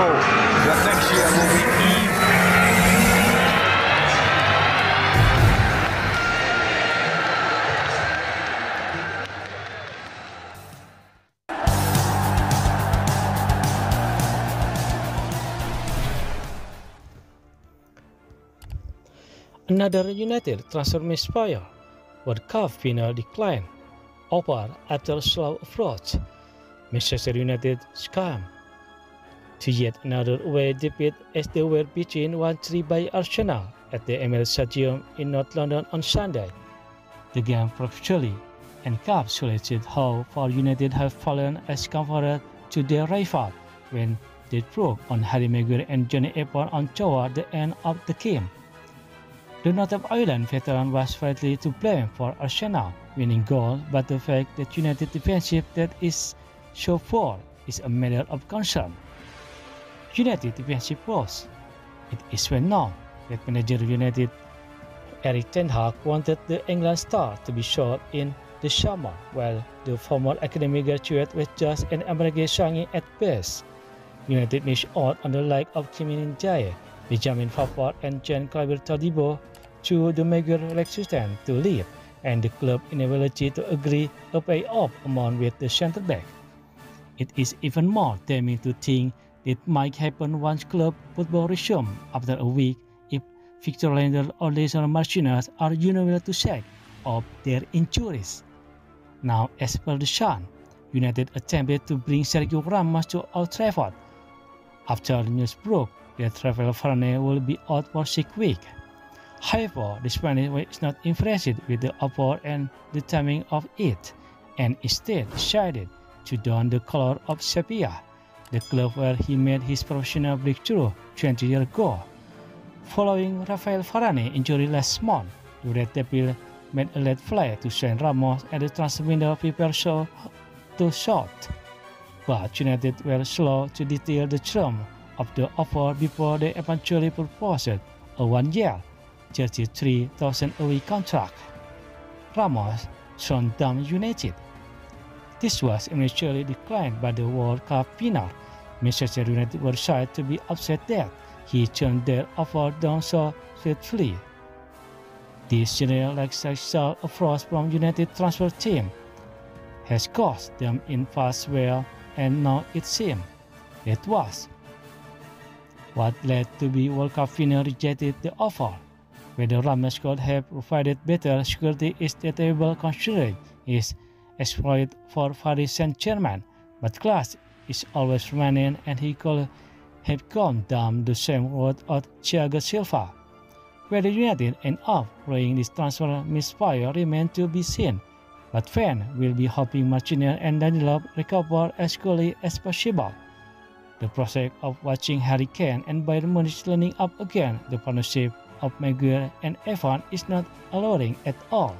But next year will be even. Another United transfer misfire. World Cup final decline. Over after slow approach. Manchester United scam. To yet another away defeat as they were beaten 1-3 by Arsenal at the Emirates Stadium in North London on Sunday. The game virtually encapsulated how far United have fallen as compared to their rival when they broke on Harry Maguire and Jonny Evans on toward the end of the game. The North of Ireland veteran was rightly to blame for Arsenal winning goal, but the fact that United defensive that is so poor is a matter of concern. United defensive was. It is well known that manager United Erik Ten Hag wanted the England star to be shot in the summer, while the former academy graduate was just an American signing at best. United missed out on the likes of Kim Min-jae, Benjamin Pavard and Jean Clair Todibo to the Maguire resistance to leave and the club inability to agree a payoff amount with the centre back. It is even more damning to think it might happen once club football resumes after a week if Victor Lander or Lisandro Martinez are unable to shake off their injuries. Now, as per the Sun, United attempted to bring Sergio Ramos to Old Trafford after news broke that Rafael Varane will be out for six weeks. However, the Spanish was not impressed with the offer and the timing of it, and instead decided to don the color of Sevilla, the club where he made his professional breakthrough 20 years ago. Following Rafael Varane injury last month, Red Devil made a late flight to send Ramos at the transfer window people saw too short. But United were slow to detail the terms of the offer before they eventually proposed a one-year, 33,000 a week contract. Ramos turned down United. This was initially declined by the World Cup final. Manchester United were said to be upset that he turned their offer down so swiftly. This general lifestyle approach from United transfer team has cost them in fast well and now it seems it was what led to be World Cup final rejected the offer. Whether Ramos could have provided better security is debatable considering his exploit for Paris Saint-Germain, but class is always remaining and he could have gone down the same road as Thiago Silva. Whether United end up playing this transfer misfire remains to be seen, but fans will be hoping Martinez and Danilov recover as quickly as possible. The prospect of watching Harry Kane and Bayern Munich lining up again the partnership of Maguire and Evans is not alluring at all.